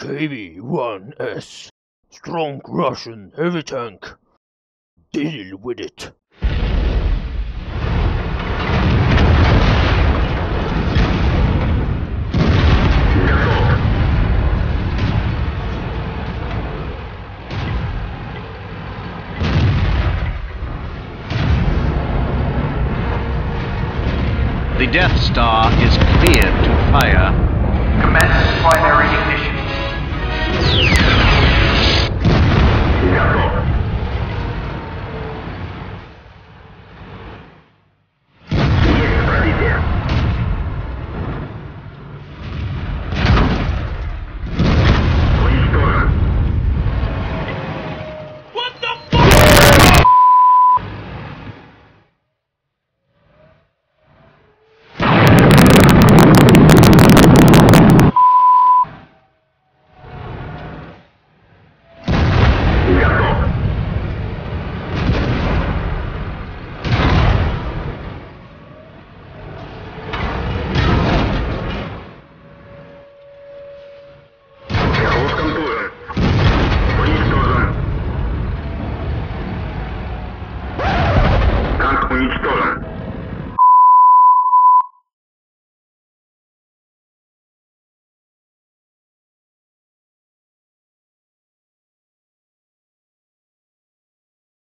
KV-1S. Strong Russian heavy tank. Deal with it. The Death Star is cleared to fire